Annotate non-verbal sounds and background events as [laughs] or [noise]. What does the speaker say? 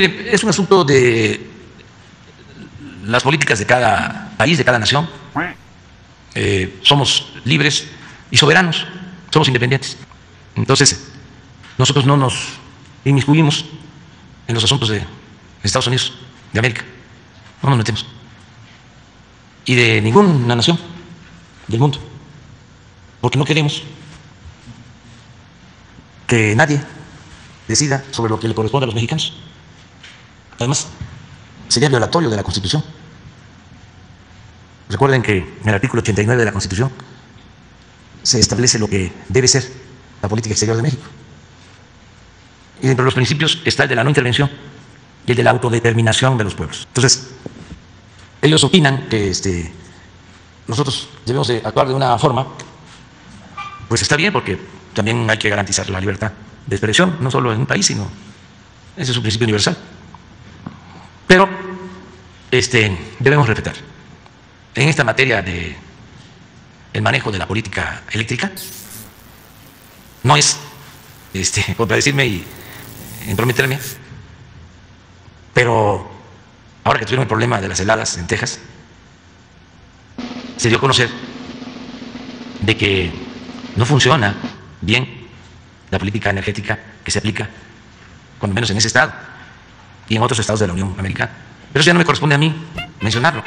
Mire, es un asunto de las políticas de cada país, de cada nación. Eh, somos libres y soberanos, somos independientes. Entonces, nosotros no nos inmiscuimos en los asuntos de Estados Unidos, de América. No nos metemos. Y de ninguna nación del mundo. Porque no queremos que nadie decida sobre lo que le corresponde a los mexicanos. Además, sería violatorio de la Constitución. Recuerden que en el artículo 89 de la Constitución se establece lo que debe ser la política exterior de México. Y entre los principios está el de la no intervención y el de la autodeterminación de los pueblos. Entonces, ellos opinan que este, nosotros debemos de actuar de una forma, pues está bien porque también hay que garantizar la libertad de expresión, no solo en un país, sino ese es un principio universal. Pero este, debemos respetar. En esta materia de el manejo de la política eléctrica, no es este, [laughs] contradecirme y entrometerme, pero ahora que tuvieron el problema de las heladas en Texas, se dio a conocer de que no funciona bien la política energética que se aplica, cuando menos en ese estado y en otros estados de la Unión Americana. Pero eso ya no me corresponde a mí mencionarlo.